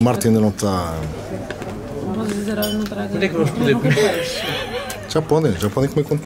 Marte ainda não está. Não dizer, não. Onde é que vamos poder comer? Já podem, já podem comer quando